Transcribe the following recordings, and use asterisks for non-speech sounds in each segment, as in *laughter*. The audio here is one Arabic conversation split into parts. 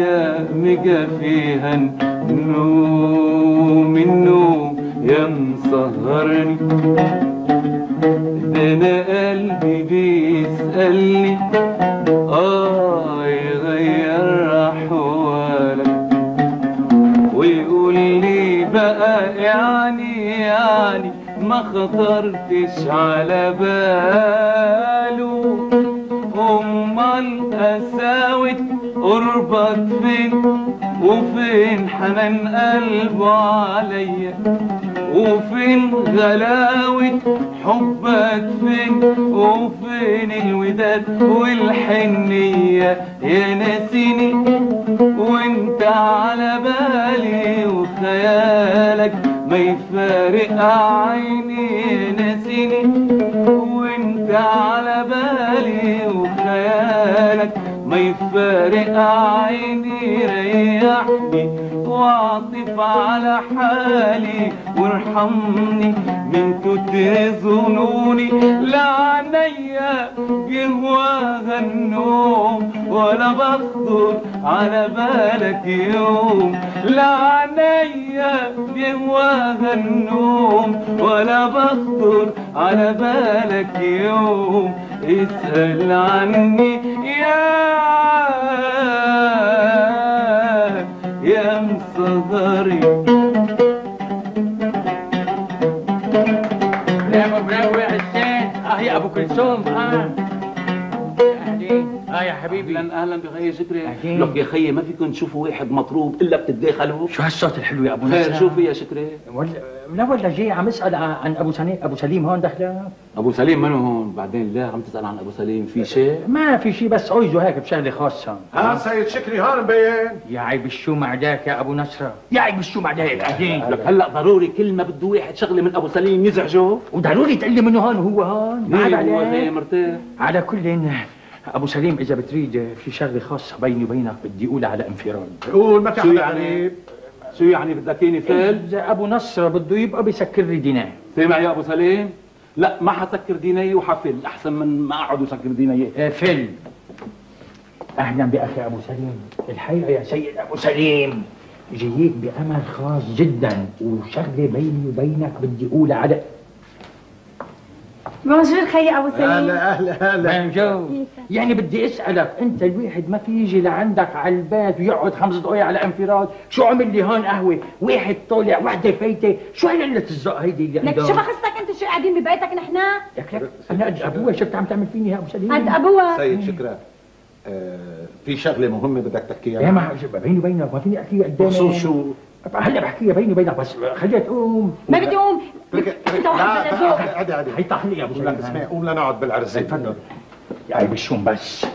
وأنا أيام جا فيها النوم النوم يا مسهرني ده أنا قلبي بيسألني آه يغير أحوالك. ويقول لي بقى يعني يعني ما خطرتش على باله. أمال قساوة قربك فين وفين حنان قلبه عليا وفين غلاوة حبك فين وفين الوداد والحنية. يا ناسيني وانت على بالي وخيالك ما يفارق عيني. يا ناسيني وانت على بالي وخيالك ما يفارق عيني ريحني واعطف على حالي وارحمني. من كتر ظنوني لا عينيا جواها النوم ولا بخطر على بالك يوم. لا عينيا جواها النوم ولا بخطر على بالك يوم. اسأل عني يا ابو كلثوم حبيبي. أهلا أهلا بخي شكري. لك يا خيي ما فيكم تشوفوا واحد مطروب إلا بتتداخلوا شو هالصوت الحلو يا أبو نصر شوفي يا شكري. ولا لا ولا جاي عم اسال عن أبو سليم أبو سليم هون دخله أبو سليم منو هون؟ بعدين لا عم تسأل عن أبو سليم. في شيء؟ ما في شيء بس عوزه هيك بشغلة خاصة. ها؟ سيد شكري هون مبين. يا عيب الشوم عداك يا أبو نصر يا عيب الشوم عداك اهلين لك هلأ ضروري كل ما بده واحد شغلة من أبو سليم يزعجه. وضروري تقول لي منه هون وهو هون. ما خيي عليك مرتاح على كل أبو سليم إذا بتريد في شغلة خاصة بيني وبينك بدي اقولها على انفراد. قول ما في شو يعني؟ شو يعني بدك إياني إذا أبو نصر بده يبقى بيسكر لي دينار سامع يا أبو سليم؟ لا ما حسكر ديني وحفل أحسن من ما أقعد وسكر ديني. آه، فل أهلا بأخي أبو سليم. الحقيقة يا سيد أبو سليم جايك بامر خاص جدا وشغلة بيني وبينك بدي اقولها على بونجور خيي أبو سليم. هلا أهلا هلا من جو يعني بدي أسألك أنت الواحد ما في يجي لعندك على البيت ويقعد خمس دقايق على انفراد؟ شو عمل لي هون قهوة؟ واحد طالع وحدة فايتة. شو هالقلة الذوق هيدي اللي لك شو بخصك أنت؟ شو قاعدين ببيتك نحن؟ لك لك. أنا قد أبوها. شفت عم تعمل فيني يا أبو سليم؟ قد أبوها. سيد شكرا. آه في شغلة مهمة بدك تحكيها. يا ما بيني وبينك ما فيني أحكيها قدامك بخصوص شو؟ هلأ بحكيها بيني وبينك بس خليها تقوم. ما بدي اقوم انت واحد ذوق عادي عادي لي يا أبو لك سليم اسمع قوم لنقعد بالعرسين تفضل. يا عيب الشوم بس. *laughs*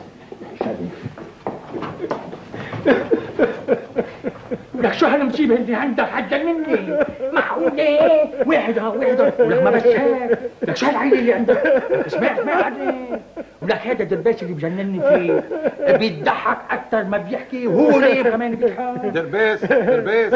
لك شو هالمصيبة اللي عندك حتى مني؟ معقولة واحد ها واحد ولك ما بشاك لك شو هالعيلة اللي عندك؟ اسمع اسمع بعدين ولك هذا درباش اللي بجنني فيه. بيضحك أكثر ما بيحكي. وهو ليه كمان بيضحك؟ دربيس دربيس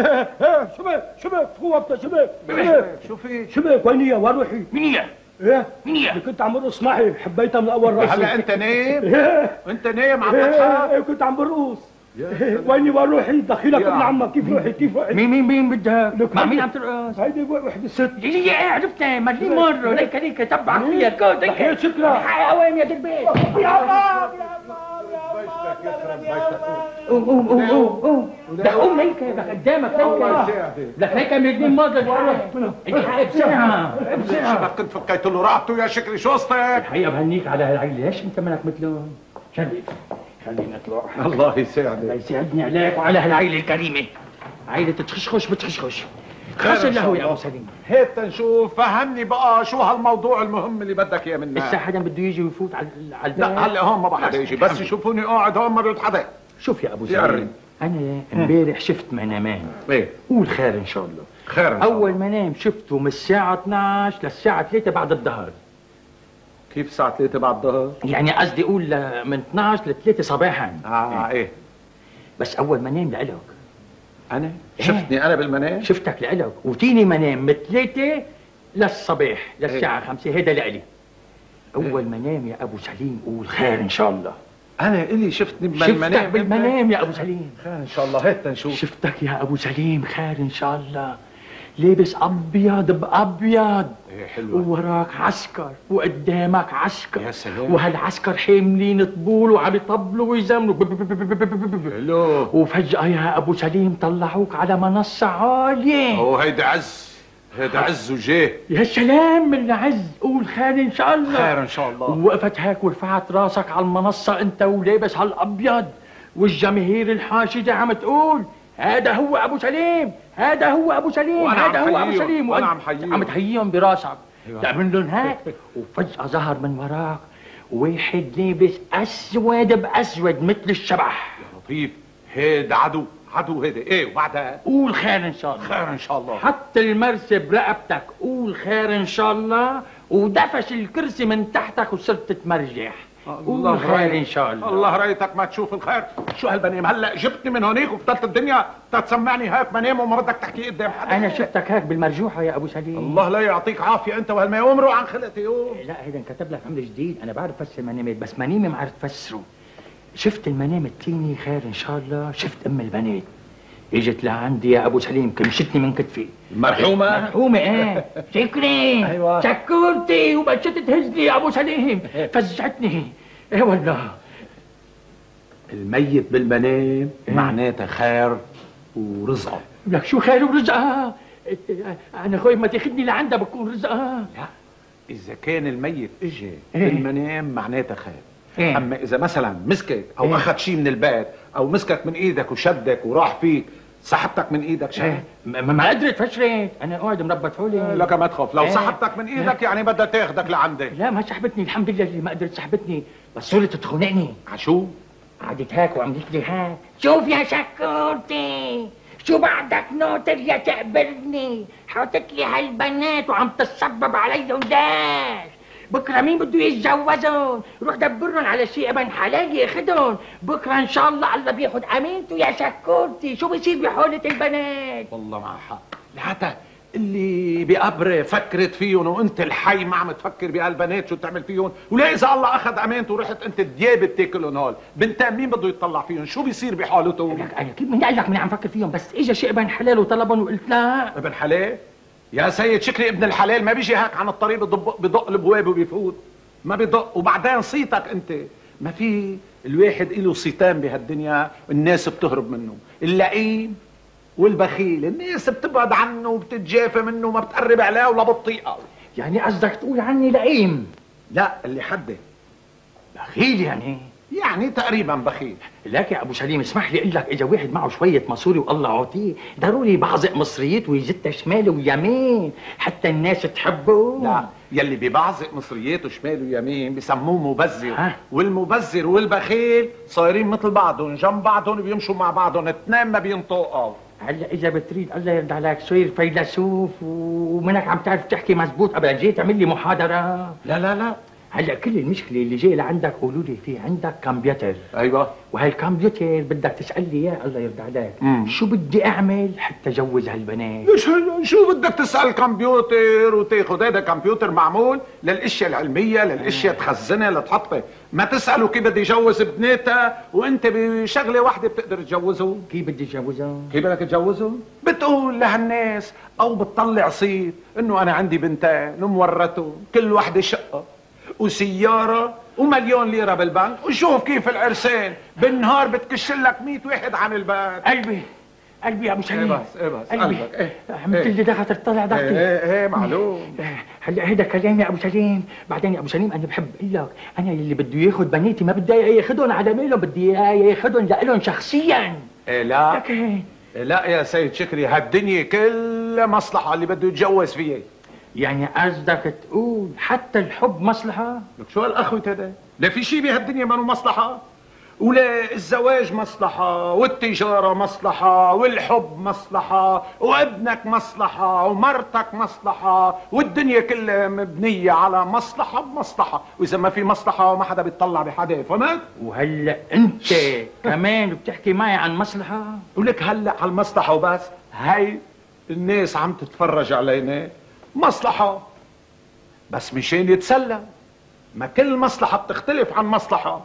شباب شباب هو ابدا شباب؟ شباب. شو في شباب وين هي؟ وين روحي؟ مين هي؟ إيه؟ مين هي؟ اللي كنت عم برقص معي. حبيتها من أول راسي. هلا أنت نايم؟ إيه. أنت نايم عم تضحك إيه كنت عم برقص. ويني وين روحي؟ دخيلك ابن عم. عمك. كيف روحي؟ كيف روحي؟ مين مين مين بدها؟ لك مع مين عم ترقص؟ هيدي وحده ست. إيه عرفتها ما لي مرة. ليك ليك تبع فيها كود ليك بحياة شكرا. حيوان يا دربيش يا الله يا قوم قوم قوم قوم قوم ده قوم ليك ده قدامك ليك لك ليك من الاثنين مرة الحق بسرعة بسرعة شبك كنت فكيت له رقبته يا شكري؟ شو قصتك؟ الحقيقة بهنيك على هالعيلة ليش أنت منك مثلهم؟ شرف خلينا نطلع. الله الله يساعدك يسعدني عليك وعلى هالعيلة الكريمة. عيلة تخشخش بتخشخش. شاء له يا الله. أبو سليم. هيك تنشوف فهمني بقى شو هالموضوع المهم اللي بدك إياه مني لسه حدا بده يجي ويفوت على على البيت؟ لا هلا هون ما بقى حدا يجي بس يشوفوني قاعد هون ما بده حدا. شوف يا أبو سليم أنا امبارح شفت منامين إيه. قول خير إن شاء الله. خير إن شاء أول الله. منام شفته من الساعة 12 للساعة 3 بعد الظهر. كيف الساعة 3 بعد الظهر؟ يعني قصدي أقول من 12 ل 3 صباحا. آه إيه. بس أول منام لإلك. أنا؟ إيه. شفتني أنا بالمنام؟ شفتك لإلك. وتيني منام من 3 للصباح للساعة 5 هيدا لإلي. أول منام يا أبو سليم قول خير إن شاء الله. أنا إلي شفتني شفتك بالمنام بالمنام يا أبو سليم. خير إن شاء الله. هيك تنشوف شفتك يا أبو سليم خير إن شاء الله. لابس أبيض بأبيض. إيه حلوة. ووراك عسكر وقدامك عسكر. يا سلام. وهالعسكر حاملين طبول وعم يطبلوا ويزمروا حلو. وفجأة يا أبو سليم طلعوك على منصة عالية. هو هيدا عز هيدا عز وجاه يا سلام من العز. قول خير إن شاء الله. خير إن شاء الله. ووقفت هيك ورفعت راسك على المنصة أنت ولابس هالأبيض. والجماهير الحاشدة عم تقول هذا هو أبو سليم. هذا هو أبو سليم هذا هو حييهم، سليم. وأنت عم حييهم. عم تحييهم براسك. تعمل لهم هيك وفجأة ظهر من وراك واحد لابس أسود بأسود مثل الشبح. لطيف. هيدا عدو عدو هيدا إيه وبعدها؟ قول خير إن شاء الله. خير إن شاء الله. حط المرسي برقبتك. قول خير إن شاء الله ودفش الكرسي من تحتك وصرت تتمرجح. قول خير إن شاء الله. الله رأيتك ما تشوف الخير. شو هالبنام هلا جبتني من هونيك وفتلت الدنيا. تتسمعني هيك منام وما بدك تحكي قدام حدا؟ أنا شفتك هيك بالمرجوحة يا أبو سليم. الله لا يعطيك عافية أنت وهالما يومروا عن خلقتي. يوم لا هيدا انكتب لك عمل جديد. أنا بعرف افسر منامات بس منامي ما عرفت افسره شفت المنام التاني خير إن شاء الله. شفت أم البنات. اجت لعندي يا ابو سليم كمشتني من كتفي. المرحومه مرحومة إيه؟ *laughs* شكري أيوة. شكرتي وبشت تهزني يا ابو سليم. *laughs* فزعتني. إيه والله. الميت بالمنام معناتها خير ورزقه. لك شو خير ورزقها أنا خوي ما تاخذني لعندها بكون رزقها لا إذا كان الميت اجى إيه. بالمنام معناتها خير. إيه. أما إذا مثلا مسكك أو. أخذ شيء من البيت أو مسكك من إيدك وشدك وراح فيك سحبتك من إيدك شيء. إيه. ما, ما قدرت فشرت أنا قاعد مربط حولي. لك ما تخاف. لو إيه. سحبتك من إيدك يعني بدها تاخدك لعندك. لا ما سحبتني الحمد لله اللي ما قدرت سحبتني. بس صرت تخنقني عشو قعدت هيك وعملت لي هيك. شوف يا شكورتي؟ شو بعدك ناطر يا تقبرني حاطط لي هالبنات وعم تتصبب عليهم داش بكرة مين بده يتجوزهم روح دبرهم على شيء أبن حلال ياخدهم. بكرة إن شاء الله الله بياخد أمينته يا شكورتي شو بيصير بحولة البنات؟ والله مع حق. لحتى اللي بقبره فكرت فيهم وأنت الحي ما عم تفكر بهالبنات شو تعمل فيهم. ولا إذا الله أخذ امانته ورحت أنت الدياب بتاكلهم هول. بنتين مين بده يطلع فيهم؟ شو بيصير بحالته لك أنا كيف بدي أقول لك مين عم فكر فيهم بس اجى شيء أبن حلال وطلبهم وقلت لا. أبن حلال؟ يا سيد شكري ابن الحلال ما بيجي هيك عن الطريق بدق بدق البواب وبيفوت. ما بدق وبعدين صيتك أنت. ما في الواحد له صيتان بهالدنيا الناس بتهرب منه. اللئيم والبخيل الناس بتبعد عنه وبتتجافى منه وما بتقرب عليه ولا بتطيقه. يعني قصدك تقول عني لئيم؟ لا اللي حده بخيل يعني. يعني تقريبا بخيل لك يا أبو سليم اسمح لي أقول لك إذا واحد معه شوية مصوري والله عطيه. ضروري يبعزق مصريته ويزتها شمال ويمين حتى الناس تحبه. لا يلي ببعزق مصرياته شمال ويمين بسموه مبذر؟ والمبذر والبخيل صايرين مثل بعضهم جنب بعضهم بيمشوا مع بعضهم اثنين ما بينطقوا. هلأ إذا بتريد الله يرضى عليك صير فيلسوف ومنك عم تعرف تحكي مزبوط. ابدا جاي تعمل لي محاضرة. لا لا لا. هلا كل المشكلة اللي جاي لعندك قولوا لي في عندك كمبيوتر. أيوه. وهالكمبيوتر بدك تسال لي إياه الله يرضى عليك. مم. شو بدي أعمل حتى جوز هالبنات؟ ليش شو بدك تسأل كمبيوتر وتاخذ هذا كمبيوتر معمول؟ للأشياء العلمية للأشياء تخزنها لتحطها. ما تساله كيف بدي يجوز بناتها وأنت بشغلة واحدة بتقدر تجوزه. كيف بدي اتجوزها كيف بدك تجوزه؟ بتقول لهالناس أو بتطلع صيت إنه أنا عندي بنتين ومورته كل وحده شقة. وسيارة ومليون ليرة بالبنك. وشوف كيف العرسان بالنهار بتكش لك 100 واحد عن البيت قلبي قلبي يا أبو سليم. إيه بس، إيه بس، قلبي. قلبك، إيه، عملت إيه. لي ضغط تطلع ضغطي إيه إيه معلوم. إيه، هلا هيدا كلام يا أبو سليم. بعدين يا أبو سليم أنا بحب أقول لك أنا اللي بده ياخذ بناتي ما بدي ياخذهم على ميلهم بدي ياخذهم لهم شخصيا. إيه لا. لكن لا يا سيد شكري هالدنيا كلها مصلحة اللي بده يتجوز فيها. يعني قصدك تقول حتى الحب مصلحة لك شو هالأخوة هذا؟ لا في شيء بهالدنيا ما مصلحة ولا الزواج مصلحة والتجارة مصلحة والحب مصلحة وأبنك مصلحة ومرتك مصلحة والدنيا كلها مبنية على مصلحة بمصلحة وإذا ما في مصلحة ما حدا بيطلع بحدا فهمت؟ وهلا أنت كمان بتحكي معي عن مصلحة ولك هلا على المصلحة وبس هاي الناس عم تتفرج علينا مصلحة. بس مشان يتسلى؟ ما كل مصلحة بتختلف عن مصلحة.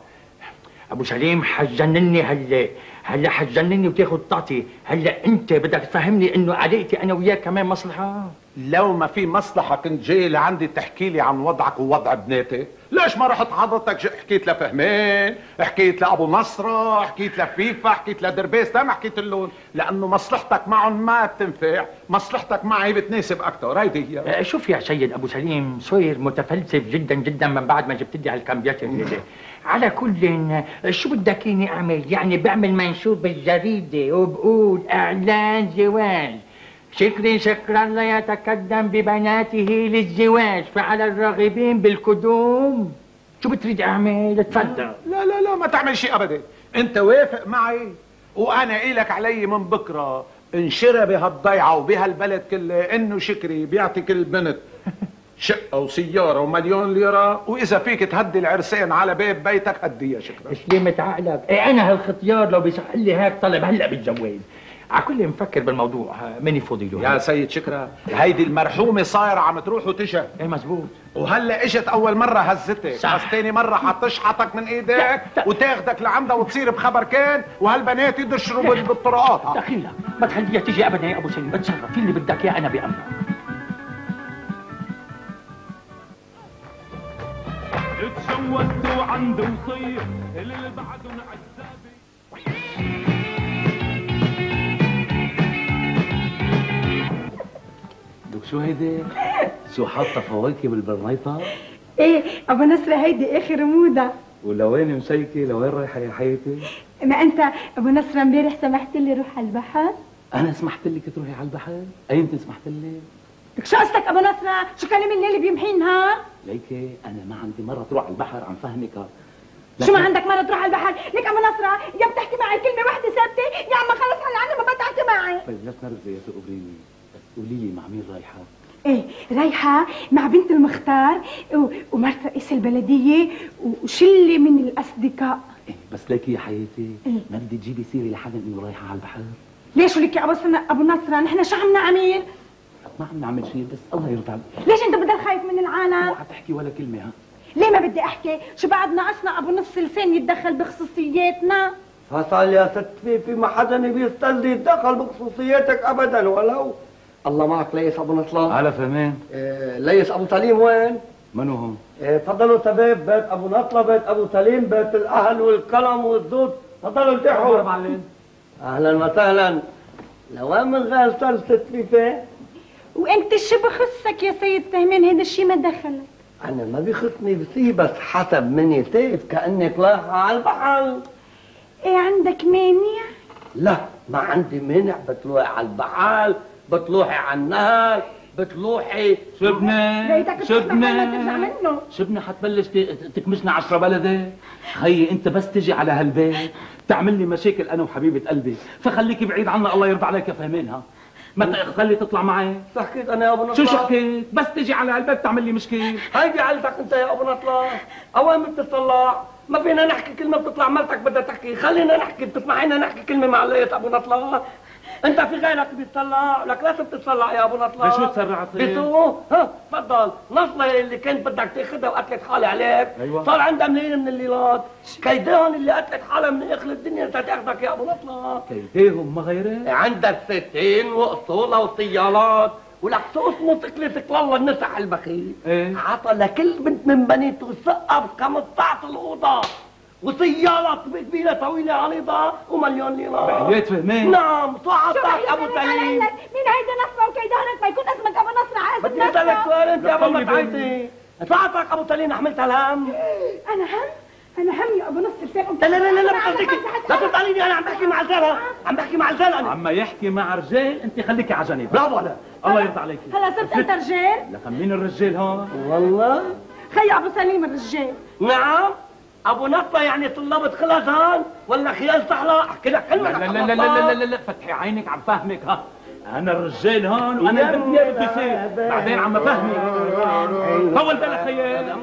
أبو سليم حجنني هلا. هلا حجنني وتاخذ تعطي هلا أنت بدك تفهمني إنه علاقتي أنا وياك كمان مصلحة؟ لو ما في مصلحة كنت جاي لعندي تحكي لي عن وضعك ووضع بناتي ليش ما رحت حضرتك حكيت لفهمين حكيت لأبو نصرة حكيت لفيفا حكيت لدربيس ما حكيت لهم لأنه مصلحتك معهم ما بتنفع مصلحتك معي بتناسب أكثر هيدي هي. آه، شوف يا سيد أبو سليم صاير متفلسف جدا جدا من بعد ما جبت لي هالكمبيوتر هذا. على كل شو بدك إني أعمل؟ يعني بعمل منشور بالجريدة وبقول إعلان زواج شكري شكرا لا يتقدم ببناته للزواج فعلى الراغبين بالقدوم. شو بتريد أعمل؟ تفضل. لا لا لا ما تعمل شيء ابدا. أنت وافق معي وأنا إلك علي من بكرة. انشرى بهالضيعه وبهالبلد كله. إنه شكري بيعطي كل بنت *laughs* شقة وسيارة ومليون ليرة. وإذا فيك تهدي العرسان على باب بيتك هدي يا شكرا. سليمة عقلك. إيه أنا هالختيار لو بيصح لي هيك طلب هلأ بالجواز على كل مفكر بالموضوع. ها، ماني فاضي له يا سيد شكرا. هيدي المرحومة صايرة عم تروح وتجي. إيه مزبوط. وهلا إجت أول مرة هزتك. صح. بس تاني مره حتشحطك من إيدك لا. وتاخدك لعندها وتصير بخبر كان وهالبنات يدشروا بال- بالطرقات. دخيلك ما تخليها تيجي ابدا يا أبو سليم. بتصرف. في اللي بدك اياه أنا بامرك تشوت وعندي وصية اللي بعدهم عزابي شو هيدي؟ شو حاطة فواكه بالبرنيطة؟ إيه أبو نصر هيدي آخر موضة ولوين مشيكه؟ لوين رايحة يا حياتي؟ ما أنت أبو نصر امبارح سمحت لي روح على البحر أنا سمحت لك تروحي على البحر؟ ايمتى سمحت لك؟ لك شو قصدك أبو نصر شو كلام الليل بيمحي النهار ليكي أنا ما عندي مرة تروح على البحر عم فهمك شو ما عندك مرة تروح على البحر لك أبو نصر يا بتحكي معي كلمة واحدة ثابتة يا عم خلص هلا عني ما بتحكي معي طيب لا تنرفزي يا بس قولي لي مع مين رايحة؟ إيه رايحة مع بنت المختار ومرت رئيس البلدية وشلة من الأصدقاء. إيه بس ليكي يا حياتي إيه. ما بدي تجيبي سيرة لحدا إنه رايحة على البحر. ليش ولك يا أبو سنة أبو نصر نحن شو عم نعمل؟ ما عم نعمل شيء بس الله يرضى عليك. ليش أنت بدك خايف من العالم؟ اوعى تحكي ولا كلمة ها؟ ليه ما بدي أحكي؟ شو بعد ناقصنا أبو نص لسان يتدخل بخصوصياتنا؟ فصل يا ست فيفي ما حدا بيستلزم يتدخل بخصوصياتك ابدا ولو. الله معك ليس أبو نصلان. على فهمان آه ليس أبو سليم وين؟ منو هون؟ آه، تفضلوا شباب بيت أبو نطلة بيت أبو سليم بيت الأهل والكرم والزود. تفضلوا ارتاحوا معلم. أهلا وسهلا. لوين من غير ست فيفي؟ وإنت شو بخصك يا سيد فهمان هذا الشيء ما دخلك. أنا ما بيخصني بسي بس حسب مني شايف كأنك رايحه على البحر. إيه عندك مانع؟ لا ما عندي مانع بتروحي على البحر. بتروحي على النهر ترجع شبنا منه. شبنا حتبلش ت- تكمشنا عشرة بلدة خيي انت بس تجي على هالبيت تعمل لي مشاكل أنا وحبيبة قلبي. فخليكي بعيد عنا الله يرضى عليك يا فهمانها ما تخلي تطلع معي. حكيت أنا يا أبو شو نطلة شو حكيت بس تجي على هالبيت تعمل لي مشكل هيدي علتك أنت يا أبو نطلة أوامر بتطلع. ما فينا نحكي كلمة بتطلع. مرتك بدها تحكي. خلينا نحكي. بتسمعينا نحكي كلمة مع ليت أبو نطلة انت في غيرك بيطلع لك لازم تطلع يا أبو نطلة ليش تسرعت؟ بسوق ها تفضل. نصلة اللي كنت بدك تاخذها وقتلت حالي عليك. أيوة. صار عندها منين من الليلات؟ كيدان اللي قتلت حالها من إخر الدنيا انت تاخذك يا أبو نطلة كيديهم ما غيرك عندك ستين وأصولة وطيارات ولخصوص موتوسيكلت الله النسح البخيل. إيه. عطى لكل بنت من بنيته سقف 15 الأوضة. وسيارة كبيرة طويلة عريضة ومليون ليرة. بحياة فهمان نعم صعدت شو رأيك أبو مين سليم. مين هيدا نصرة وكيدانك؟ ما يكون اسمك أبو نصر عايز بدي أسألك سؤال أنت قبل ما تعيطي صعدتك أبو سليم حملت الهم. أنا هم؟ أنا همي أبو نص لسان لا لا لا لا لا بتصدقي لا تطاليني أنا عم بحكي مع رجال عم بحكي مع رجال أنا. عما يحكي مع رجال أنت خليكي على جنب. برافو عليك. الله يرضى عليك هلا صرت أنت رجال؟ لك مين الرجال هون. والله. خي أبو سليم الرجال. نعم. أبو نطه يعني طلاب خلصان ولا خيال صحراء أحكي لك كلمه لا لا لا لا لا لا لا فتحي عينك عم فهمك ها. أنا الرجال هون وأنا يا بدي. يصير بعدين عم فهمي طول بالك خيي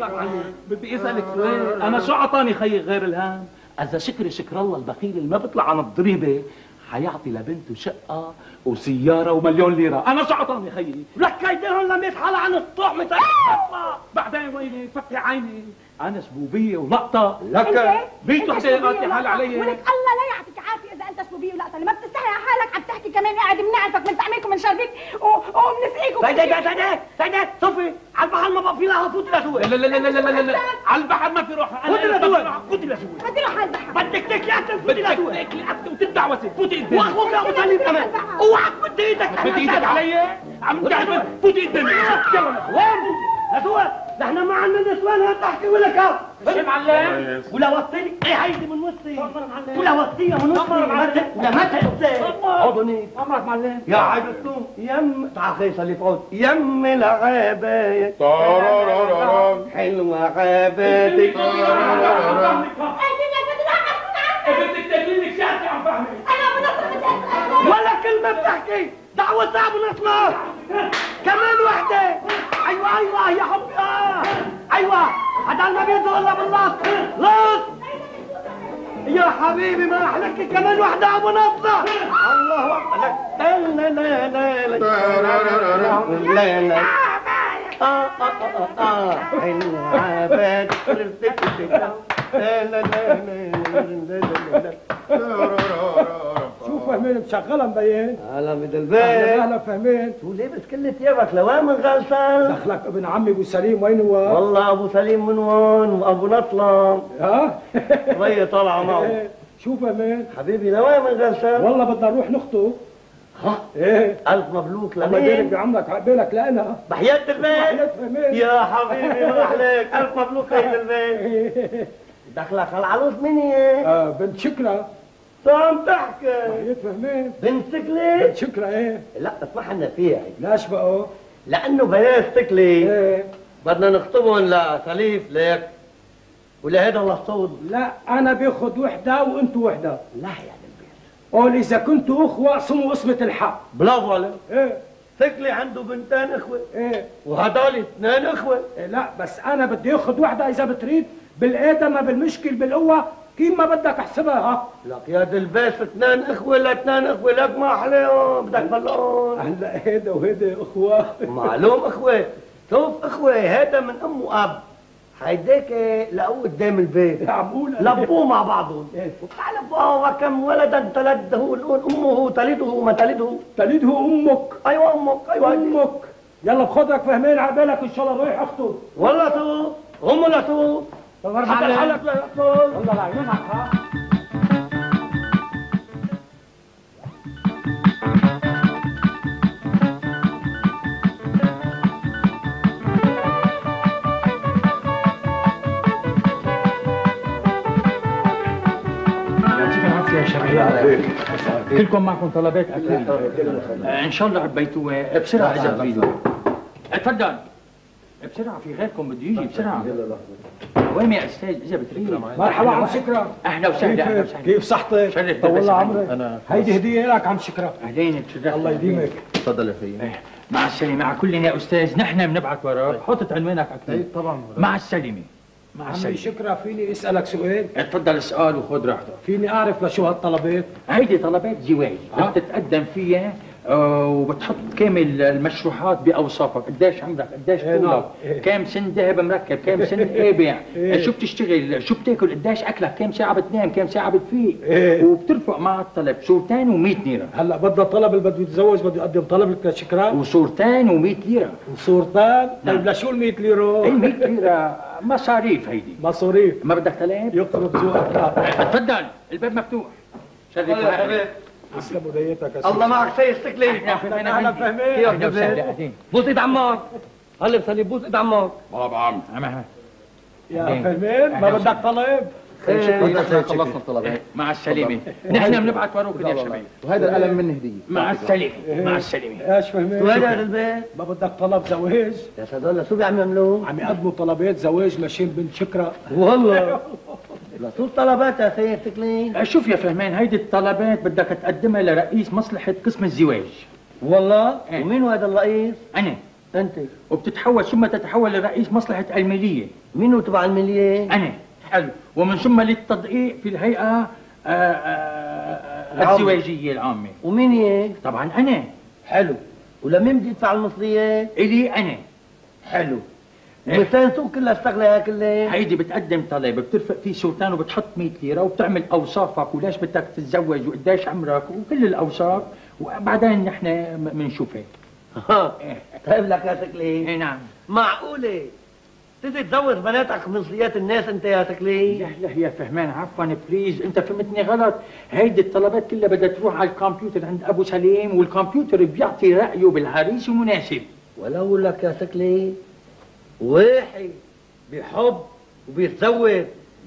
بدي أسألك سؤال. أنا شو عطاني خيي غير الهام؟ إذا شكري شكر الله البخيل اللي ما بيطلع عن الضريبة حيعطي لبنته شقة وسيارة ومليون ليرة. أنا شو عطاني خيي لك كيدهم لم يتحال عن الطعم مثل بعدين ويني فتحي عيني. أنا شبوبيه ولقطة. أنت بيت إنت وحده شبوبية قاطي حال. علي ولك الله لا يعطيك عافية إذا أنت شبوبيه ولقطة. لما بتستحي على حالك عم تحكي كمان قاعد بنعرفك بنطعميك وبنشربك و- وبنسقيك سيدات سيدات سيدات صفي على البحر ما بقى في لها فوت لسوق لا لا لا لا لا لا لا على البحر ما في روح. فوتي لسوق فوتي لسوق بدي روح. على البحر. بدك تاكلي أكل فوتي بدك لسوق تاكلي أكل وتدعوسي فوتي قدامي وأخوك أبو سليم كمان. أوعك بدي إيدك. بدي إيدك علي عم قاعد فوتي قدامي يلا وين لسوق نحن ما عندنا نسوان هات تحكي ولا كاف شو معلم ولا وصيني إيه هيدي من وسطي ولا وصيها من وسطي ولا ما تنسى اعطني عمرك معلم يا عيد الثوم يم تعال خيصة اللي فوت يم العباية حلوة عبادي بدك تاكلي لك شاتي عم فهمك ولا كلمة بتحكي دعوة صعب نطلع كمان وحدة. أيوه أيوه يا حبي آه. أيوه. هذا ما بيده الا باللص لص يا حبيبي ما احلك كمان وحدة أبو نطة الله أكبر. لا لا لا لا. لا لا لا. آه آه آه آه حلوة عباد لا لا لا لا لا لا شو فهمين مشغلة مبين هلا من أهلا البيت أهلا فهمين لابس كل ثيابك لوين من غلسان؟ دخلك ابن عمي أبو سليم وين هو؟ والله أبو سليم من وين وأبو نطلم ها؟ ري طالعه معه *laughs* إيه، شو فهمين؟ حبيبي لوين من غلسان؟ والله بدنا نروح نخطب ها إيه ألف مبروك الله يبارك لمين؟ بعمرك عقبالك لنا بحياة البيت؟ يا حبيبي احلاك ألف مبروك سيد البيت *laughs* دخلك العروس مين هي؟ آه بنت شكرا شو عم تحكي؟ بحياة فهمين؟ بنت سكلي؟ بنت شكرا إيه لا اسمح لنا فيها ليش بقى؟ لأنه بنات سكلي إيه بدنا نخطبهم لسليف لك ولهذا للصوت لا أنا باخذ وحدة وانتوا وحدة لا يا البيت قول إذا كنتوا أخوة صموا قسمة الحق. برافو عليك إيه. سكلي عنده بنتين إخوة. إيه. وهدول اثنين إخوة. إيه، لا بس أنا بدي أخذ وحدة إذا بتريد. بالادمه بالمشكل بالقوة كيف ما بدك أحسبها ها؟ لك يا دلباس اثنين إخوة لاثنين إخوة لك ما احلاهم بدك بلقون هلا هيدا وهيدا أخوة. معلوم إخوة شوف إخوة هذا من أم وأب. هيداك لقوه قدام البيت. عم لبوه مع بعضهم وطالب وكم ولدا تلده؟ أمه تلده ما تلده. تلده أمك. أيوه أمك أيوه. أمك. يلا بخضرك فهمين على بالك إن شاء الله. روح اخطب والله تو هم لا تو. حتى الحلق لا يقتل والله العيون كلكم معكم طلبات أكيد. إن شاء الله عبيتوها بسرعة إذا تريدوا اتفضل بسرعة في غيركم بده يجي بسرعة. وين يا أستاذ؟ إذا بتريد. مرحبا عم شكرا. أهلا وسهلا أهلا كيف وسهلا. كيف صحتك؟ شرف طول عمرك أنا- هيدي هدية لك عم شكرا. أهلين تشرفت الله يديمك. تفضل يا خيي مع السلامة. مع كل يا أستاذ. نحن بنبعث وراك حط عنوانك أكيد. طبعا. مع السلامة. مع عمي السلامة شكرا. فيني أسألك سؤال؟ اتفضل اسأل وخذ راحتك. فيني أعرف لشو هالطلبات؟ هيدي طلبات زواج. ها؟ بتتقدم فيها آه، وبتحط كامل المشروحات بأوصافك. قديش عمرك قديش إيه نعم. طولك؟ إيه. كم سن ذهب مركب؟ كم سن *laughs* قابع؟ إيه. شو بتشتغل؟ شو بتاكل؟ قديش أكلك؟ كم ساعة بتنام؟ كم ساعة بتفيق. وبترفق مع الطلب. صورتين و100 ليرة. هلأ بدها طلب اللي بده يتزوج بده يقدم طلب لك شكرا وصورتين و100 ليرة. وصورتان نعم. طيب لشو ال 100 ليرة؟ اي 100 ليرة. مصاريف هيدي. مصاريف. ما بدك تلعب يقرب ذوقك تفضل الباب مفتوح. شرف يا يا الله معك سيد أهلا عندي. فهمين. أهلا وسهلا اهلين بوس ايد عمك هلا بسالي بوس ايد عمك مرحبا عم. يا فهمين ما بدك طلب؟ إيه، خلصنا الطلبات مع السلامة. نحن بنبعت وراكم يا شباب. وهذا القلم مني هدية. مع السلامة مع السلامة. إيش فهمت؟ وين هذا البيت؟ ما بدك طلب زواج؟ يا سيد الله شو بيعمل يعملوا؟ عم يقدموا طلبات زواج لشين بنت شكرا. والله. *laughs* لطول طلبات يا سيد تكلين. شوف يا فهمان هيدي الطلبات بدك تقدمها لرئيس مصلحة قسم الزواج. والله؟ إيه. ومين هو هذا الرئيس؟ أنا. أنت. وبتتحول ثم تتحول لرئيس مصلحة المالية مين هو تبع الملية؟ أنا. حلو. ومن ثم للتدقيق في الهيئة آه، آه، آه، العامة. الزواجية العامة. ومين هي؟ طبعا أنا. حلو. ولمين بدي يدفع المصريات؟ إلي أنا. حلو. إيه. ومثلا سوق كلها اشتغلها الليل هيدي بتقدم طلب بترفق فيه سلطان وبتحط 100 ليرة وبتعمل أوصافك وليش بدك تتزوج وقديش عمرك وكل الأوصاف وبعدين نحن بنشوفك ها طيب لك يا تكلين اي نعم. معقولة؟ تيجي تزوج بناتك مصريات الناس أنت يا تكلين؟ لا لا يا فهمان عفوا بليز أنت فهمتني غلط. هيدي الطلبات كلها بدها تروح على الكمبيوتر عند أبو سليم والكمبيوتر بيعطي رأيه بالعريس المناسب ولو لك يا تكلين واحد بحب وبيتزوج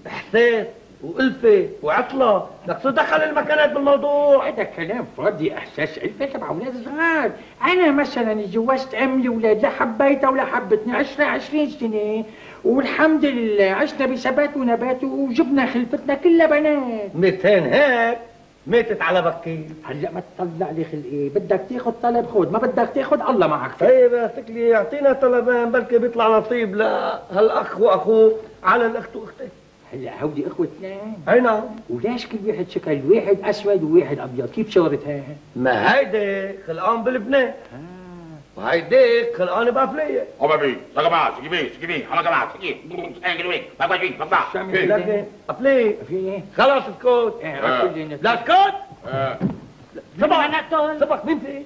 احساس وألفة وعطلة. بدك تدخل المكانات بالموضوع. هذا كلام فاضي إحساس ألفة تبع أولاد صغار. أنا مثلا اتجوزت ام الاولاد لا حبيتها ولا حبتني. عشرة عشرين سنة. والحمد لله عشنا بثبات ونبات وجبنا خلفتنا كلها بنات. ميتين هيك. ماتت على بكير هلا ما تطلع لي خلقي. بدك تاخذ طلب خذ ما بدك تاخذ الله معك. فيه طيب يا تكلي اعطينا طلبان بلكي بيطلع نصيب. لهالاخ وأخوه على الأخت واخته هلا هودي أخوة. اثنين أي نعم. وليش كل واحد شكل واحد أسود وواحد أبيض؟ كيف شغلتها؟ ما هيدي خلقان بلبنان. Chi vedi, alla capace, chi, anche lui, va qua, qui, va qua. لكن افليه في إيه؟ خلاص اسكت إيه لا Eh, سبق سبق مين في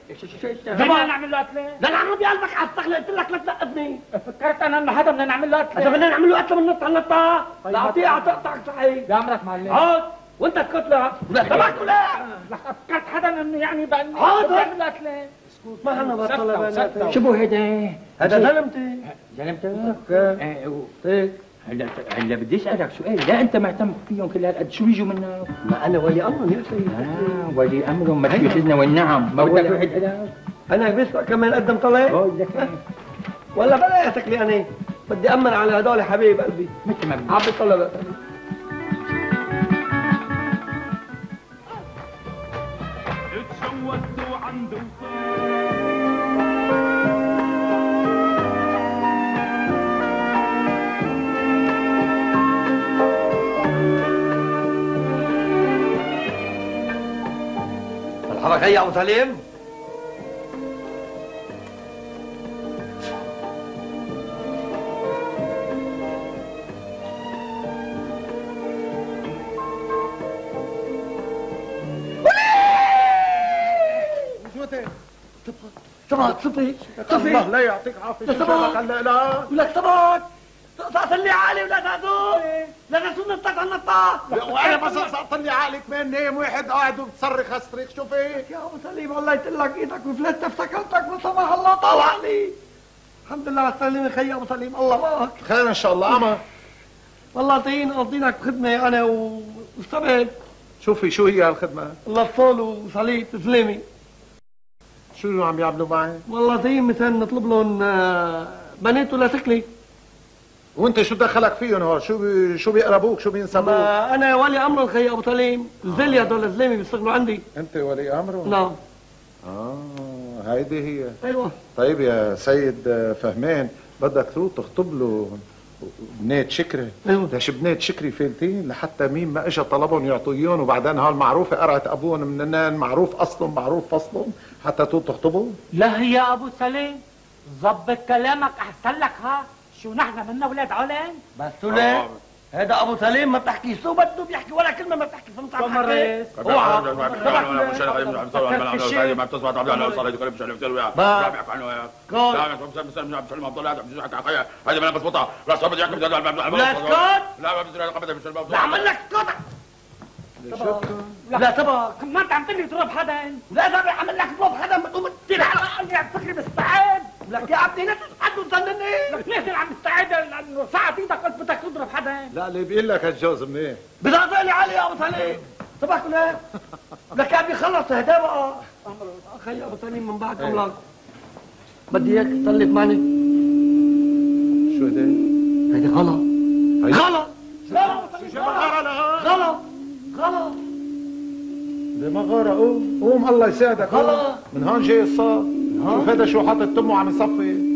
بدنا نعمل له قتله عم بقلبك على الصخله قلت لك لا تنقذني فكرت أنا انه هذا بدنا نعمل له اذا قتله بدنا نعمل له قتله بننط على النطه لا اعطيه اعطيك صحيح يا عمرك معلم عاد وانت اسكت لا سبق ولا فكرت حدا انه يعني. نعمل له قتله ما عنا بطل شو بو هيدا؟ هذا زلمتي زلمتك؟ إيه و- هلا هلا بدي أسألك سؤال. لا أنت مهتم فيهم كل هالقد. شو بيجوا منا؟ ما أنا ولي أمر يا سيدي آه ولي امرهم ما تجوزنا والنعم ما بدك واحد؟ أنا بسمع كمان قدم إيه، ولا بلا يا تكلي أنا. بدي امن على هدول حبيب قلبي. مثل ما بدك. عم بيطلع. الحركه يا أبو سليم. صباك صفي الله لا يعطيك عافية صباح. جابك هلا لا. ولك صباك صلي عالي ولا تهدون لا تسون الطاق على النطاق وأنا بس لي عقلك من نايم واحد قاعد وبتصرخ هالصريخ شو فيك يا أبو سليم والله يتلك إيدك وفلت افتكرتك وسمح الله طلع لي. الحمد لله على السلامة خي أبو سليم الله معك. خير إن شاء الله. أما؟ والله طين قاضينك خدمة أنا و- والسبت شوفي شو هي هالخدمة؟ الله فول وصليب سلامي شو عم يعملوا معي؟ والله زي مثلا نطلب لهم آه، بنات ولا تكلي وانت شو دخلك فيهم هون؟ شو بي شو بيقربوك؟ شو بينسبوك؟ ما أنا ولي أمر الخي أبو سليم. الزلي هدول الزلمه بيشتغلوا عندي. أنت ولي امرهم نعم. آه هيدي هي. أيوه. طيب يا سيد فهمان بدك تروح تخطب له بنات شكري. أيوة. ليش بنات شكري فالتين لحتى مين ما اجى طلبهم يعطوا اياهم وبعدين هالمعروفه قرعت ابوهم منن معروف أصلهم معروف فصلهم حتى تروح تخطبهم؟ لا يا أبو سليم ظبط كلامك أحسن لك ها؟ شو نحن منا ولاد علين بس ليه هذا ابو سليم ما بتحكي شو بده بيحكي ولا كلمه ما بتحكي فهمت عم تحكي لا عمل لك اسكت لا سبق ما انت عم تقلي تضرب حدا لا سبق عمل لك ضرب حدا بتقوم تطير على قال فكري مستعد لك يا عبدي لا تتحدوا تسنني لك ليش عم تستعد لأنه ساعة إيدك قلت بدك تضرب حدا. لا اللي بيقول لك هالجوز منيح. بتعطيني علي يا أبو سليم. تبعك ولا لك يا ابني خلص هدا بقى. أخي أبو سليم من بعد املاك بدي إياك تسلف معني شو هدي؟ هيدي غلط. هيدي- غلط. غلط. غلط. غلط. دي مغارة قوم قوم الله يساعدك. غلط. من هون جاي الصوت. هذا شو حاطط تمه عم يصفي.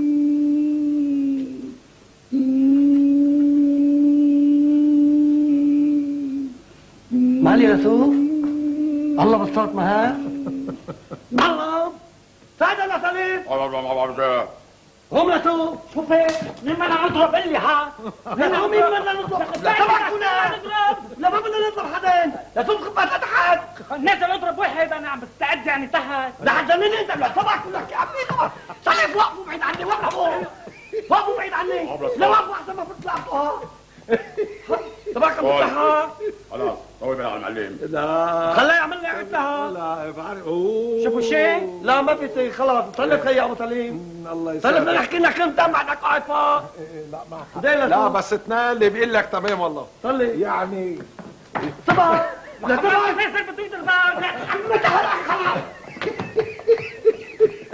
مالي يا سوف الله بالصوت مهار *laughs* الله. سعد يا سليم قوم يا سوف شوف هيك مين بدنا نضرب اللي ها لا مين بدنا نضرب لا تبعك ولا لا ما بدنا نضرب حدا لا تنخب ما تحت نازل اضرب واحد أنا عم بستعد يعني تحت لا حدا مين أنت لا تبعك ولا يا عمي سليم وقفوا بعيد عني وقفوا وقفوا بعيد عني. لا وقفوا احسن ما بتطلع تبعك بتطلع خلاص طول بالك على المعلم خليه يعمل لي عدلها لا بعرف اوه شوفوا شيء لا ما في شيء خلاص خي يا ابو سليم الله بدنا يسعدك نحكي لنا كلمتين بعدك قاعد فوق لا ما ديلا لا بس اثنين اللي بيقول لك تمام والله صلي يعني تبع لا تبع فيصل بده يضرب عم تحرق خلاص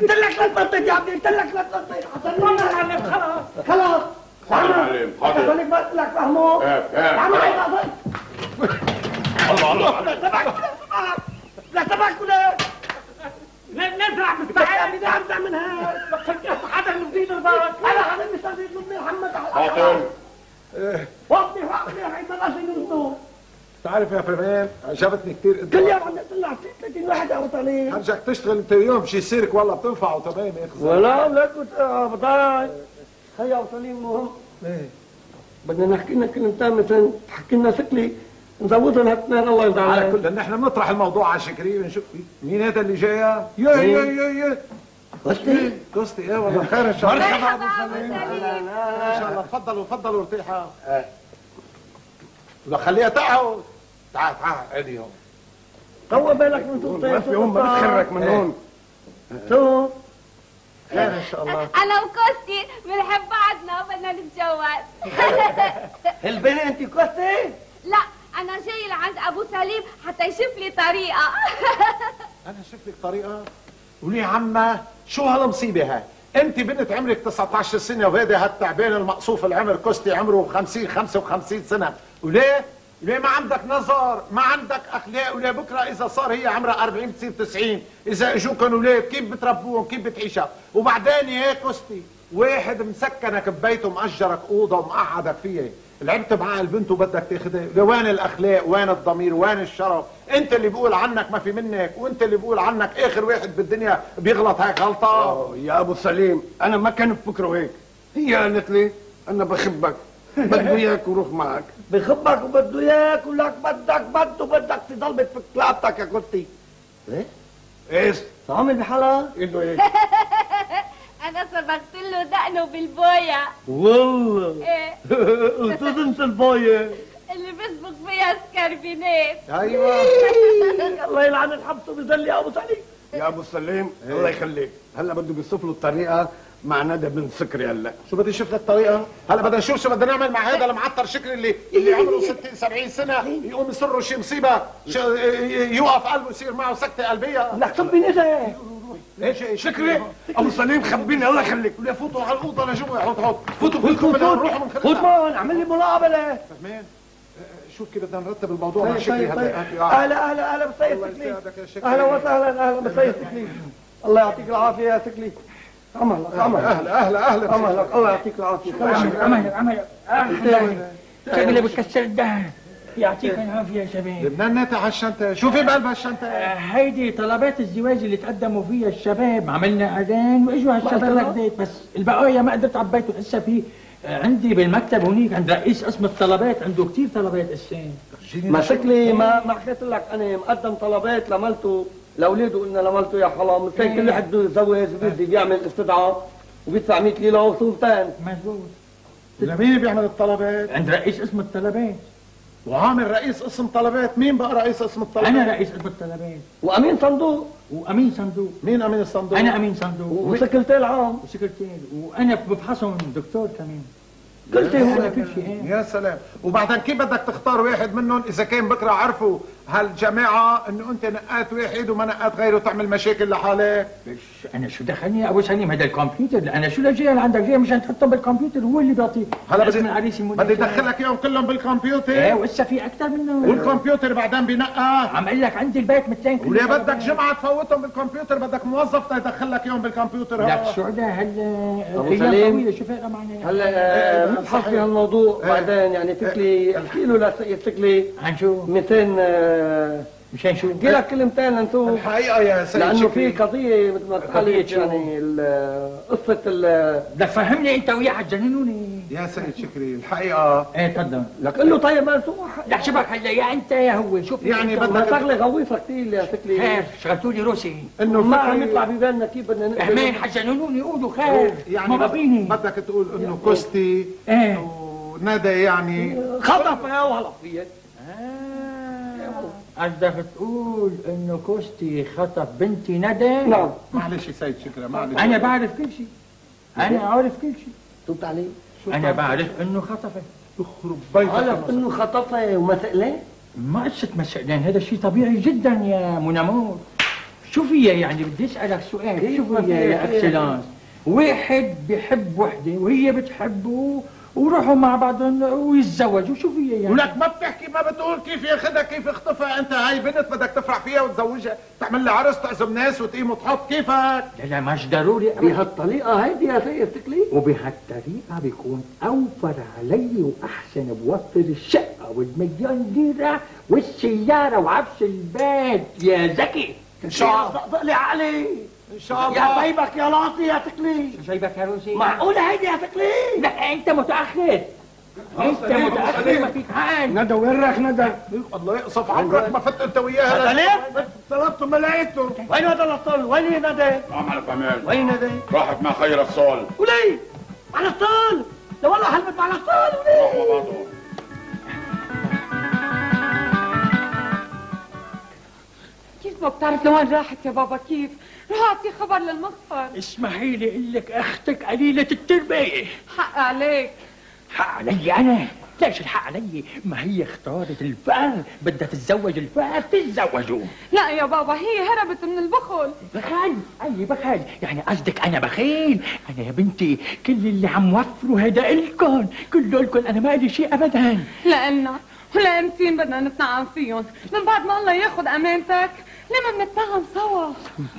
قلت لك لا تنطط يا عمي قلت لك لا تنطط خلاص خلاص حاضر يا معلم حاضر خليك قلت لك عم الله الله لا تبعك لا تبعك ولا نزرع هيك حدا اللي أنا من محمد حاضر وقفني وقفني يا ينصو بتعرف يا عجبتني كثير انت كل يوم عم يطلع 30 واحد أبو طليب حرجك تشتغل أنت اليوم شي سيرك والله بتنفعه تمام يا أخي. ولا لا كنت بضاي هيا مهم إيه. بدنا نحكي لنا كلمتين مثلا تحكي لنا سكلي نزودهم هالاثنين الله يرضى على كل لأن إحنا بنطرح الموضوع على شكري ونشوف مين هذا اللي جاي. يا يا يا يا يا. قصدي؟ قصتي إيه والله خير إن شاء الله. مرحبا. أبو سليم. إن شاء الله. تفضلوا تفضلوا ارتاحوا لا خليها تقعد تعال تعال ادي هون قوى بالك من توصي ما في هم بتخرك من هون. شو خير ان شاء الله. أنا وكوستي بنحب بعضنا وبدنا نتجوز. *laughs* البنت أنت كوستي؟ لا أنا جاي لعند أبو سليم حتى يشوف لي طريقة. *laughs* أنا شفت لك طريقة؟ قولي يا عمة شو هالمصيبة هاي؟ أنت بنت عمرك 19 سنة وهذا هالتعبان المقصوف العمر كوستي عمره 50 55 سنة. وليه؟ ليه ما عندك نظر؟ ما عندك أخلاق؟ وليه بكرة إذا صار هي عمرها 40 بتصير 90 إذا اجوكم أولاد كيف بتربوهم؟ كيف بتعيشها وبعدين يا كوستي واحد مسكنك ببيته مأجرك أوضة ومقعدك فيها. لعبت معاه البنت وبدك تاخذها لوين الأخلاق؟ وين الضمير؟ وين الشرف؟ أنت اللي بقول عنك ما في منك وأنت اللي بقول عنك آخر واحد بالدنيا بيغلط هيك غلطه يا أبو سليم أنا ما كان بفكره هيك. هي قالت لي أنا بخبك بده اياك وروح معك. بخبك وبده اياك ولك بدك بده بدك تضل بتفك لعبتك يا كوستي إيه؟ إيش؟ عامل بحالها له هيك *laughs* أنا صبغت له دقنه بالبوية. والله. إيه. *laughs* وتنسى البايه اللي بيصبغ فيها سكربينات أيوه. *laughs* الله يلعن الحبس وبيذل يا أبو سليم. يا أبو سليم الله يخليك. هلأ بده بيوصف له الطريقة. مع ندى بن سكري هلا شو بدي أشوف لك طريقه هلا بدنا نشوف شو بدنا نعمل مع هذا المعطر شكري اللي اللي عمره 60 70 سنة. يقوم يصره شي مصيبة. يوقف قلبه يصير معه سكتة قلبية. لك طب نسى إيش شكري أبو سليم خبيني الله يخليك. ولا فوتوا على الأوضة لجوا. حط حط فوتوا كلكم بدنا نروحوا من فوت معهم اعمل لي مقابلة. فهمان شوف كيف بدنا نرتب الموضوع مع طيب شكري طيب هلا طيب. أهلا أهلا أهلا بسيد شكري أهلا وسهلا أهلا بسيد سكلي الله يعطيك العافية يا سكلي عملك عملك أهلا أهلا أهلا عملك الله يعطيك العافية. عمل عمل شغله بتكسر الدهر يعطيك العافية يا شباب. لبنان على الشنطه شوفي بقلب هالشنطه هيدي طلبات الزواج اللي تقدموا فيها الشباب. عملنا أذان وإجوا هالشباب رديت بس البقايا ما قدرت عبيته هسه في عندي بالمكتب هونيك عند رئيس قسم الطلبات. عنده كثير طلبات اسان ما شكلي ما ما حكيت لك أنا مقدم طلبات لملته لاولاده قلنا لملته يا حرام كان كل واحد بده يتزوج بده يعمل استدعاء وبيدفع 100 ليره وصورتين مزبوط لمين بيعمل الطلبات. عند رئيس قسم الطلبات. وعامل رئيس قسم طلبات. مين بقى رئيس قسم الطلبات؟ أنا رئيس قسم الطلبات. وأمين صندوق. وأمين صندوق. مين أمين الصندوق؟ أنا أمين صندوق. وسكرتير العام وسكرتير. وأنا بفحصهم دكتور كمان. قلت هو. كل شيء. يا سلام. وبعدين كيف بدك تختار واحد منهم؟ إذا كان بكرة عرفوا هالجماعه انه أنت نقات واحد وما نقات غيره تعمل مشاكل لحالك؟ بس أنا شو دخلني؟ يا ابو سليم هذا الكمبيوتر. أنا شو لجي عندك جاي مشان تحطهم بالكمبيوتر. هو اللي بيعطيه هلا اسم بدي العريس بدي أدخلك اياهم كلهم بالكمبيوتر. إيه ولسه في أكثر منه؟ والكمبيوتر بعدين بينقى عم أقول لك عندي البيت متين كل وليه شيء. بدك جمعة تفوتهم بالكمبيوتر؟ بدك موظف تيدخل لك اياهم بالكمبيوتر. لك ها. شو ده هل أبو أيام سليم. شو فرق معنا؟ هلا إيه، آه، نبحث في هالموضوع بعدين؟ يعني تكلي احكي له لسيد تكلي. عن شو؟ 200 مشان شو احكي لك كلمتين انتو. الحقيقة يا سيد لأنه في قضية مثل ما شو؟ يعني. ال- قصة ال- بدك فهمني انت وياه حتجننوني يا سيد شكري الحقيقة إيه تفضل. لك قل له طيب ما سمح لك شبك هلا يا انت يا هو. شوف يعني بدك- ما شغلة غويصة كثير يا تكلي خير شغلتوا لي روسي. إنه ما عم يطلع ببالنا كيف بدنا نقبل؟ اهمين حتجننوني قولوا خير. يعني ما بقيني. بدك تقول إنه كوستي إيه. وندى يعني. خطف يا وهلا فيك. آه. قصدك تقول إنه كوستي خطف بنتي ندى؟ نعم. معلش يا سيد شكري معلش. أنا بعرف كل شيء. أنا عارف كل شيء. توبت عليه أنا بعرف إنه خطفت يخرب بيتك عرف إنه خطفها وما ما قصة مسألة هذا شيء طبيعي جدا يا mon amour. شو فيها يعني بدي أسألك سؤال. شو ما فيها يا؟ excellence. واحد بحب وحدة وهي بتحبه وروحوا مع بعضهم ويتزوجوا. شو فيها يعني. ولك ما بتحكي ما بتقول كيف ياخذها كيف يخطفها. انت هاي بنت بدك تفرح فيها وتزوجها تعمل لها عرس تعزم ناس وتقيم وتحط. كيفك؟ لا لا مش ضروري. بهالطريقة هيدي يا سيد تكلي وبهالطريقة بيكون أوفر علي وأحسن بوفر الشقة والمليون ليرة والسيارة وعفش البيت. يا ذكي ان شاء الله صدق لي عقلي إن شاء يا طيبك يا لاطي يا تكلي شو جايبك يا روسي؟ معقولة هيدي يا تكلي لا أنت متأخر أنت متأخر ما فيك حال ندى وين رايح ندى؟ الله يقصف عمرك ما فت أنت وياها ليه؟ طلبته ما لقيته وين هذا الاسطول؟ وين ندى؟ نعم على كمان وين ندى؟ راحت مع خير الصول وليه؟ على الاسطول لو والله حلمت على الاسطول وليه؟ ما بتعرف لوين راحت يا بابا؟ كيف؟ رح اعطي خبر للمخفر اسمحي لي أقول لك أختك قليلة التربية. حق عليك. حق علي أنا؟ ليش الحق علي؟ ما هي اختارت الفقر بدها تتزوج الفقر تتزوجوا. لا يا بابا هي هربت من البخل. بخال أي بخال يعني قصدك أنا بخيل؟ أنا يا بنتي كل اللي عم وفره هذا إلكن. كله إلكن أنا ما لي شيء أبدا. لأنا ولأمتين بدنا نتنعم فيهم. من بعد ما الله ياخد أمانتك ليه ما بنتنعم سوا.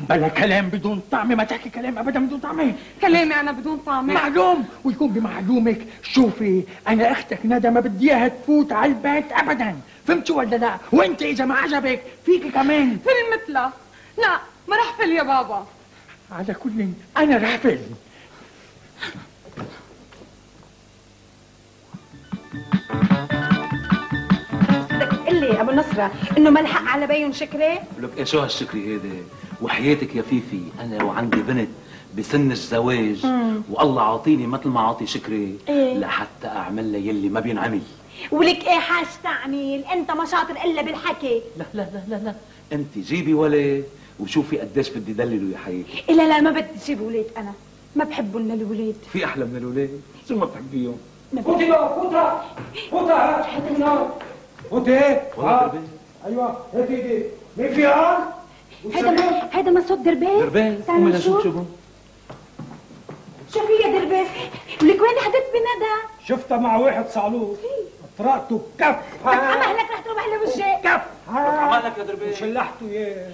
بلا كلام بدون طعمة ما تحكي كلام أبدا بدون طعمة كلامي أنا بدون طعمة معلوم ويكون بمعلومك. شوفي أنا أختك ندى ما بدي إياها تفوت على البيت ابدا. فهمتي ولا لا؟ وأنت اذا ما عجبك فيك كمان. فيلم مثلها لا ما رح فل يا بابا. على كل أنا رافل بدك تقول لي أبو نصرة إنه ما الحق على بيون شكري لك إيه شو هالشكري هيدا وحياتك يا فيفي أنا وعندي بنت بسن الزواج والله عاطيني مثل ما عاطي شكري إيه؟ لحتى أعمل لها يلي ما بينعمل. ولك إيه حاج تعمل أنت ما شاطر إلا بالحكي. لا لا لا لا لا. أنت جيبي ولد وشوفي قديش بدي دلله يا حياتي. إلا لا ما بدي أجيب ولاد أنا. ما بحبهم للولاد في أحلى من الولاد شو ما بتحبيهم؟ فوتي بقى فوتها فوتها هنا فوتي ها أيوه. هيك ايدي. مين في؟ هذا ما هذا ما صوت درباس دربان؟ تعال قومي نشوف. لنشوف شو بون شو في يا درباس ولك وين حدث بندى شفتها مع واحد صعلوك طرقته كف. طب عمهلك رح تروح على وجهك كف. عمالك يا دربان. شلحته ياه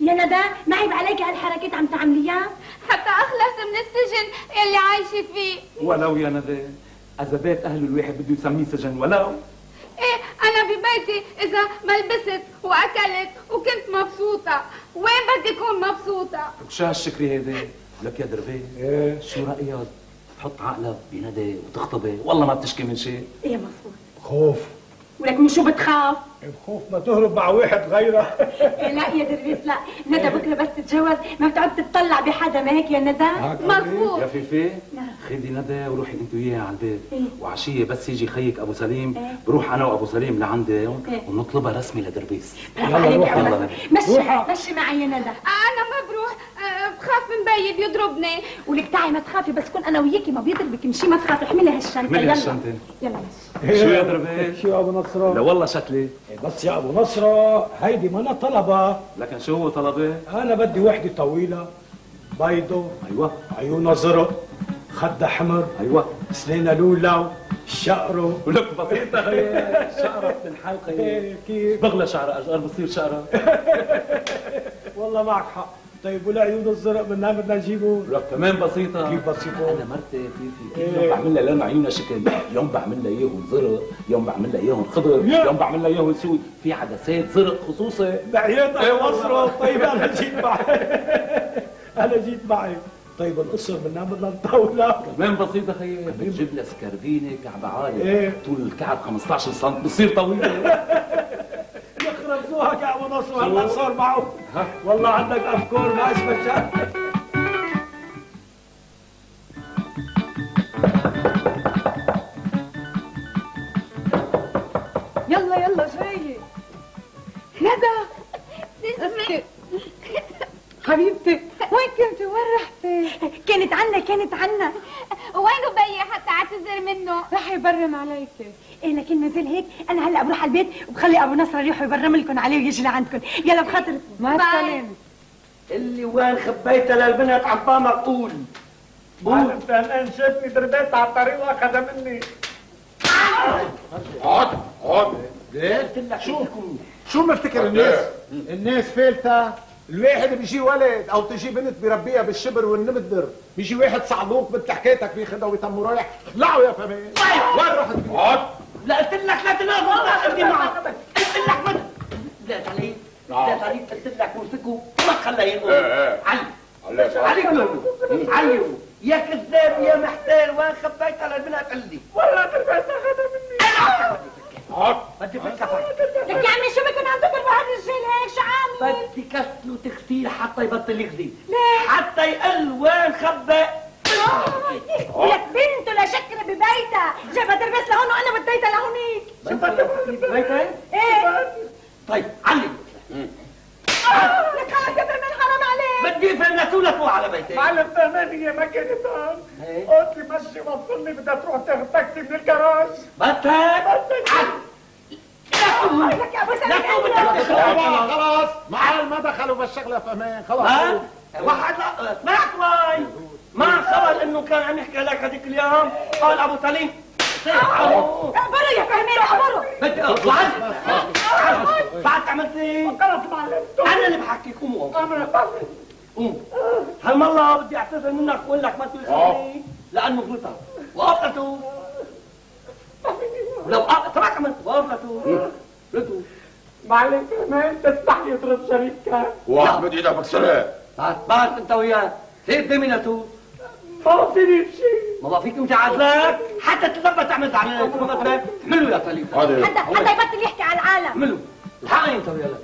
يا؟ ندى ما عيب عليك هالحركات عم تعمليها؟ حتى أخلص من السجن يلي عايشة فيه. ولو يا ندى إذا بيت اهله الواحد بده يسميه سجن ولو. إيه أنا ببيتي إذا ما لبست وأكلت وكنت مبسوطة. وين بدي أكون مبسوطة؟ شو هالشكري هيدا لك يا دربان إيه. شو رأيك؟ تحط عقلك بندى وتخطبي. والله ما بتشكي من شيء. إيه مظبوط خوف. ولك من شو بتخاف؟ بخوف ما تهرب مع واحد غيره. إيه *laughs* لا يا دربيس لا. ندى بكرة بس تتجوز. ما بتقعد تطلع بحدا ما هيك يا ندى؟ مظبوط. يا فيفي نعم. خدي ندى وروحي انت وياها على البيت. إيه. وعشية بس يجي خيك أبو سليم. إيه. بروح أنا وأبو سليم لعندهم إيه. ونطلبها رسمي لدربيس روح، يلا عمر. ندى. مشي. مشي معي يا ندى. أنا ما بروح. آه، بخاف من بيي بيضربني ولك تعي ما تخافي بس كون أنا وياكي ما بيضربك. مشي ما تخافي. احملي هالشنطة. احملي يلا. هالشنطة. يلا ماشي شو يا ضربة؟ شو يا أبو نصره لا والله شكلي. بس يا أبو نصرة هيدي منا طلبة. لكن شو هو طلبة؟ أنا بدي وحدة طويلة بيضة أيوه. عيونها زرق خدها حمر أيوه. سنينها لولو شقرة. ولك بسيطة. هي شعرة من الحلقة. إيه، كيف؟ بغلى شعرها أشقر بصير شعرها. *laughs* والله معك حق. طيب والعيون الزرق منها بدنا نجيبه. لك كمان بسيطة. كيف بسيطة؟ أنا مرتي في في إيه. يوم بعمل لها لون عيونها شكل يوم بعمل لها إياهم زرق يوم بعمل لها إياهم خضر. يوم بعمل لها إياهم سود في عدسات زرق خصوصي بعيط إيه ابو والله. نصره طيب أنا جيت معك *laughs* أنا جيت معك طيب القصر منها بدنا نطولها كمان بسيطة خيي. بتجيب لها سكرفينة كعب عالي إيه. طول الكعب 15 سم بتصير طويلة يا ابو نصر هلا صار معه. والله عندك أفكار ما اسمك يلا يلا جاي ندى تسمي حبيبتي وين كنتي وين رحتي؟ كانت عنا كانت عنا. وينه بيي حتى اعتذر منه. رح يبرم عليكي. إيه لكن ما زال هيك؟ أنا هلأ بروح على البيت وبخلي أبو نصر يروح يبرم لكم عليه ويجي لعندكم يلا بخاطر. مع السلامه اللي وين خبيتها للبنت عبامة قول معلم فهمان شافني دربيت على الطريق واخذها مني. اقعد اقعد ليه؟ شو؟ شو مفتكر الناس؟ الناس فالتة الواحد بيجي ولد أو تجي بنت بيربيها بالشبر والنمدر. بيجي واحد صعلوك مثل حكايتك بياخدها ويتم رايح اخلعوا يا فمان وين رحت؟ اقعد لا قلت لك لا تنام والله خلي معك قلت لك ما لا علي لا علي قلت لك وثقوا ما تخليه يقول. إيه، إيه. علي. عليك. علي علي. يا كذاب يا محتال وين خبيتها للبنات قل لي والله تلبسها اخذها مني اقعد بدي فكها لك يا عمي شو بكون عم تضرب هالرجال هيك؟ شو عامل بدي كسله تغسيل حتى يبطل يغزي ليه؟ حتى يقل وين ولك بنته لشكر ببيتها جابها دربس لهون وأنا بديتها لهونيك إيه. طيب علي. لك خلص كتر من حرام عليك؟ بدي فنتوا لك على بيتي معلم فهمان هي ما كانت هون قلت لي مشي وصلني بدها تروح تاخذ تاكسي من الجراج. بطل. علي. لك يا أبو لا تقوم سلام بالتلفزيون. خلاص. معال ما دخلوا بالشغلة فمان خلاص؟ واحد لا سمعت وي ما خبر إنه كان عم يحكي لك هذيك اليوم؟ قال أبو سليم. برا يا فهمان أخبره. بدي اطلع بعد عملت إيه؟ معلم أنا اللي بحكيك قوم قوم قوم هالمرة بدي أعتذر منك وأقول لك ما تقول لأنه غلطت وقفته ولو أ- سمعت عملت وقفته غلطوا معلم فهمان تسمح لي اضرب شريكك. واحد من إيدك بكسرها بعد بعد أنت وياه. سيب دمينته ما فيني شيء ما بقى فيك متعذب حتى تلبى تعمل زعلان احملوا يا سليم حدا حدا يبطل يحكي على العالم. احملوا الحقني أنت ويا لك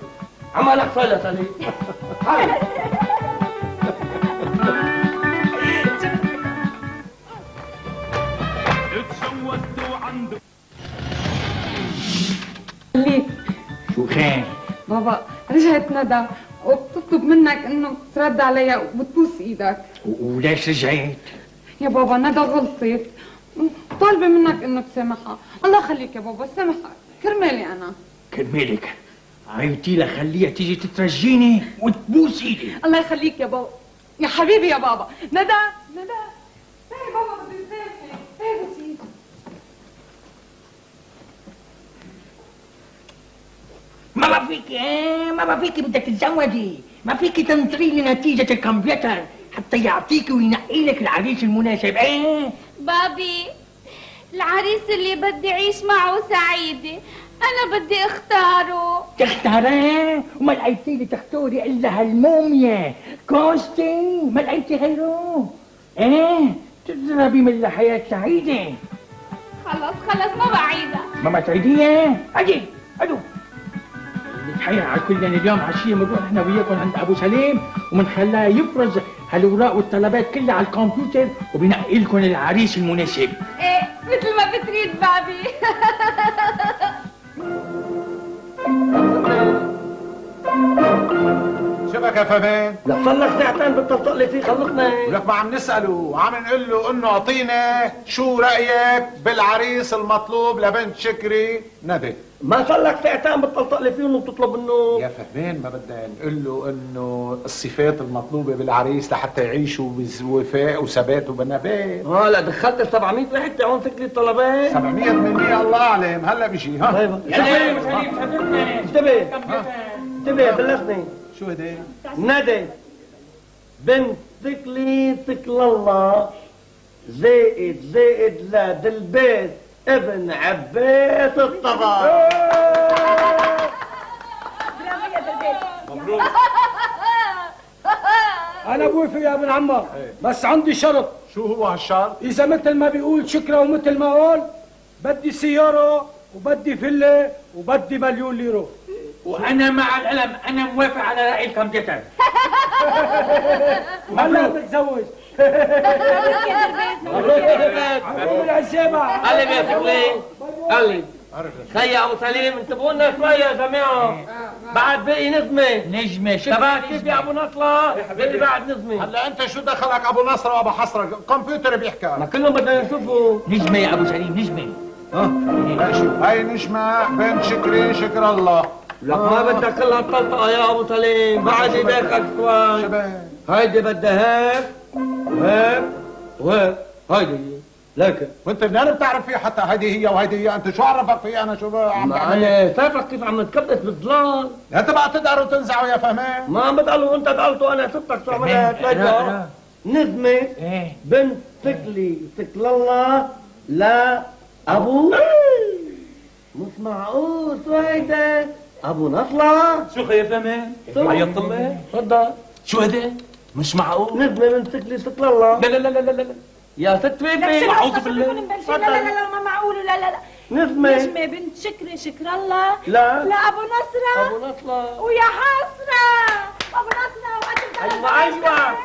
عمالك صار يا سليم تشوست وعنده ليك شو خير بابا رجعت ندى. وبتطلب منك انه ترد عليها وبتبوس إيدك وليش رجعت؟ يا بابا ندى غلطت طالبة منك انه تسامحها الله يخليك يا بابا سامحها كرمالي أنا كرمالك عيبتي لها خليها تيجي تترجيني وتبوس ايدي الله يخليك يا بابا يا حبيبي يا بابا ندى ندى تعي بابا بدي اسامحك تعي بس ايدي ما ما فيك إيه ما ما فيك بدك تتزوجي ما فيك تنطري لي نتيجة الكمبيوتر حتى يعطيك وينقي لك العريس المناسب إيه بابي العريس اللي بدي اعيش معه سعيدة أنا بدي اختاره تختاريه وما لقيتي لي تختاري الا هالموميا كوستي ما لقيتي غيره إيه تضربي من الحياة سعيدة خلص خلص ما بعيدها ما ما تعيديه أجي ادو نتحير على كل اليوم عشية بنروح إحنا وياكم عند أبو سليم وبنخلاه يفرز هالأوراق والطلبات كلها على الكمبيوتر وبنقي لكم العريس المناسب. إيه مثل ما بتريد بابي. *laughs* شبك يا فهمان لا. لك ساعتين بتطلق لي فيه خلصنا. ولك ما عم نسأله وعم نقول له إنه اعطينا شو رأيك بالعريس المطلوب لبنت شكري ندى. ما صار لك ساعتين بتطلق لي فيهم وبتطلب منه يا فهمان ما بدنا نقول له إنه الصفات المطلوبة بالعريس لحتى يعيشوا بوفاء وثبات وبنبات آه لا دخلت 700 واحد تعون فكري الطلبات 700 800 الله اعلم هلا بيجي ها. طيب. انتبه. انتبه بلشني شو هدي؟ ندى. بنت ثقلي ثقل الله. زائد زائد لاد البيت ابن عباس الطبع مبروك. أنا بوافق يا ابن عمار بس عندي شرط. شو هو هالشرط؟ إذا مثل ما بيقول شكرا ومثل ما قال بدي سيارة وبدي فيلا وبدي مليون ليرو. وأنا مع العلم أنا موافق على رأي الكمبيوتر. *laughs* هلا بتزوج. مبروك يا قلب خي ابو سليم انتبهوا لنا شوي يا جماعة بعد باقي نظمه نجمه تبعك كيف يا ابو نصله باقي بعد نظمه هلا انت شو دخلك ابو نصر وابو حسره الكمبيوتر بيحكي ما كلهم بدنا نشوفه نجمه يا ابو سليم نجمه هاي نجمة بنت شكري شكر الله لك ما بدك كلها تطلطقه يا ابو سليم بعد ايديك شوي هيدي بدها هيك. وهيك وهيك هيدي لكن وانت منين بتعرف فيها حتى هيدي هي وهيدي هي؟ أنت شو عرفك فيها أنا شو عم بعمل أنا شايفك كيف عم تكبس بالظلال انت بقى تقدروا تنزعوا يا فهمان. ما عم بتقلوا وانت تقلتوا أنا شفتك شو عملت؟ ليك نظمة بنت ثقلي ثقل الله لا أبو. مش معقول. شو هيدا أبو نصلة. شو خير فهمان؟ عيطت الله؟ تفضل. شو هذا؟ مش معقول نظمة بنت ثقلي ثقل الله لا لا لا لا لا لا يا ست أعوذ بالله. بالله لا لا لا لا ما معقول لا لا لا نظمة نجمة بنت شكري شكر الله. لا. لا أبو نصرة. أبو نصلة ويا حسرة. أبو نصرة وقت أيوه. أيوه.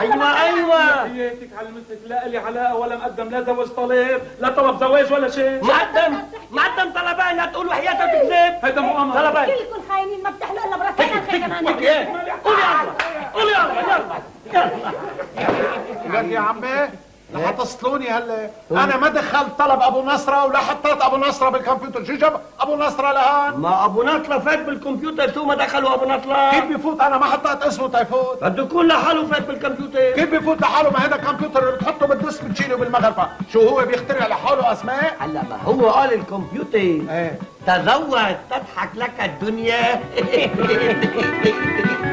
أيوه أيوه. حياتك علمتك لا لي علاقه ولا مقدم لا زوج طالب لا طلب زواج ولا شيء. مقدم مقدم طلبين لا تقولوا حياتك تكذب هيدا مؤامره طلبين كلكم خاينين ما بتحلوا إلا براسنا الخير كمان. قول يلا. قول يلا يلا لك يا عمي. حتصلوني هلا أنا ما دخلت طلب أبو نصره ولا حطيت أبو نصره بالكمبيوتر. شو جاب أبو نصره لهون ما أبو نصره فات بالكمبيوتر شو ما دخلوا أبو نصره كيف بيفوت أنا ما حطيت اسمه تيفوت. بده يكون لحاله فات بالكمبيوتر. كيف بيفوت لحاله؟ ما هذا الكمبيوتر اللي بتحطه بالدست بتشيله بالمغرفة. شو هو بيخترع لحاله أسماء؟ هلا ما هو قال الكمبيوتر. إيه. تزوج تضحك لك الدنيا. *laughs*